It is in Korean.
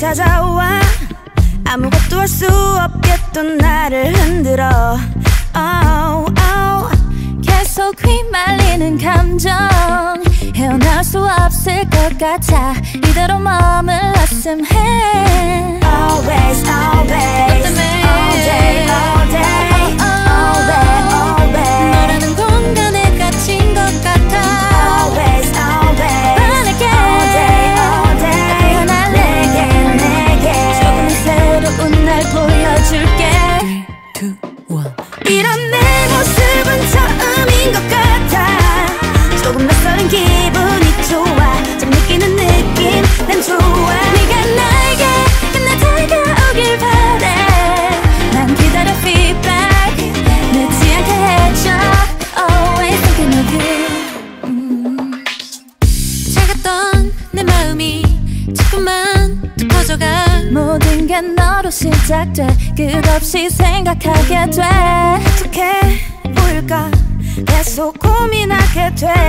찾아와. 아무것도 할 수 없게 또 나를 흔들어. Oh, oh. 계속 휘말리는 감정. 헤어날 수 없을 것 같아. 이대로 머물렀음 해. Always always. 이런 내 모습은 처음인 것 같아. 조금 낯설은 기분. 또 시작돼. 끝없이 생각하게 돼. 어떻게 볼까? 계속 고민하게 돼.